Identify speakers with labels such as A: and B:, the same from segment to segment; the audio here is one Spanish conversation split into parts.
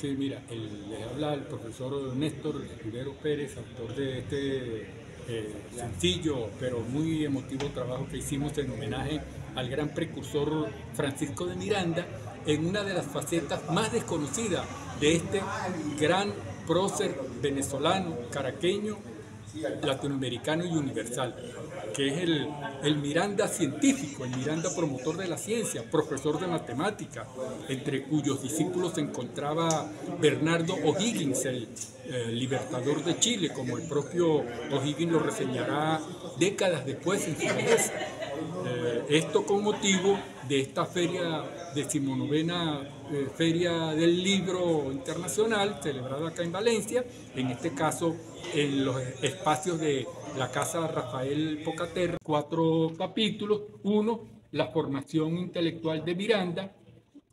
A: Sí, mira, el, les habla el profesor Néstor Rivero Pérez, autor de este eh, sencillo pero muy emotivo trabajo que hicimos en homenaje al gran precursor Francisco de Miranda en una de las facetas más desconocidas de este gran prócer venezolano, caraqueño, latinoamericano y universal, que es el, el, Miranda científico, el Miranda promotor de la ciencia, profesor de matemática, entre cuyos discípulos se encontraba Bernardo O'Higgins, el libertador de Chile, como el propio O'Higgins lo reseñará décadas después en su vejez. Eh, esto con motivo de esta feria, decimonovena eh, Feria del Libro Internacional, celebrada acá en Valencia, en este caso en los espacios de la Casa Rafael Pocaterra, cuatro capítulos. Uno, la formación intelectual de Miranda.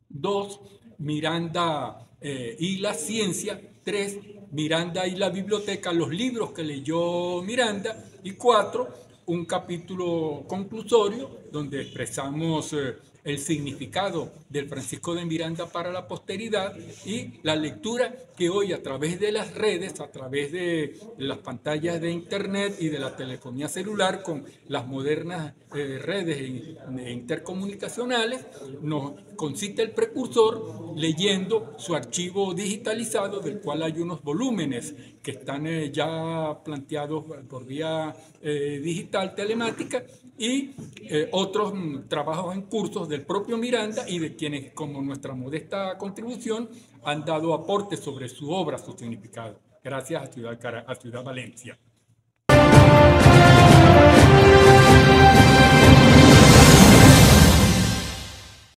A: Dos, Miranda eh, y la ciencia. Tres, Miranda y la biblioteca, los libros que leyó Miranda. Y cuatro, un capítulo conclusorio donde expresamos eh, el significado del Francisco de Miranda para la posteridad y la lectura que hoy a través de las redes, a través de las pantallas de internet y de la telefonía celular con las modernas eh, redes intercomunicacionales, nos consiste el precursor leyendo su archivo digitalizado del cual hay unos volúmenes que están eh, ya planteados por vía eh, digital telemática y otros mm, trabajos en cursos del propio Miranda y de quienes como nuestra modesta contribución han dado aportes sobre su obra, su significado. Gracias a Ciudad, a Ciudad Valencia.